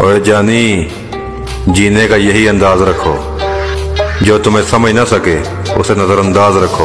और जानी, जीने का यही अंदाज रखो। जो तुम्हें समझ ना सके, उसे नजरअंदाज रखो।